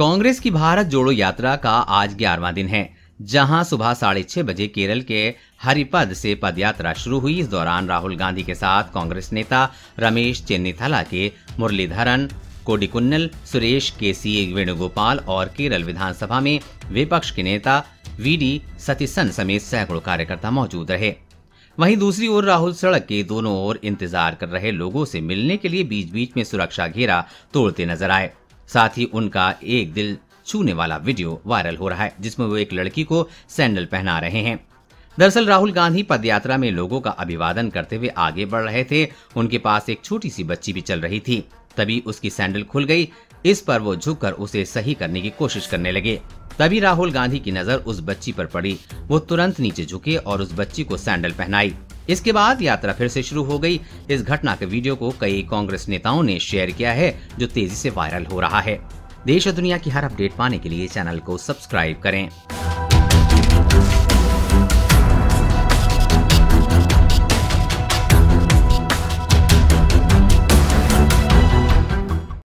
कांग्रेस की भारत जोड़ो यात्रा का आज ग्यारहवा दिन है, जहाँ सुबह साढ़े छह बजे केरल के हरिपद से पदयात्रा शुरू हुई। इस दौरान राहुल गांधी के साथ कांग्रेस नेता रमेश चेन्नीथला के मुरलीधरन कोडिकुन्नल सुरेश के सी वेणुगोपाल और केरल विधानसभा में विपक्ष के नेता वी डी सतीसन समेत सैकड़ों कार्यकर्ता मौजूद रहे। वहीं दूसरी ओर राहुल सड़क के दोनों ओर इंतज़ार कर रहे लोगों से मिलने के लिए बीच बीच में सुरक्षा घेरा तोड़ते नज़र आए। साथ ही उनका एक दिल छूने वाला वीडियो वायरल हो रहा है, जिसमें वो एक लड़की को सैंडल पहना रहे हैं। दरअसल राहुल गांधी पदयात्रा में लोगों का अभिवादन करते हुए आगे बढ़ रहे थे। उनके पास एक छोटी सी बच्ची भी चल रही थी। तभी उसकी सैंडल खुल गई। इस पर वो झुककर उसे सही करने की कोशिश करने लगे। तभी राहुल गांधी की नज़र उस बच्ची पर पड़ी। वो तुरंत नीचे झुके और उस बच्ची को सैंडल पहनाई। इसके बाद यात्रा फिर से शुरू हो गई। इस घटना के वीडियो को कई कांग्रेस नेताओं ने शेयर किया है, जो तेज़ी से वायरल हो रहा है। देश और दुनिया की हर अपडेट पाने के लिए चैनल को सब्सक्राइब करें।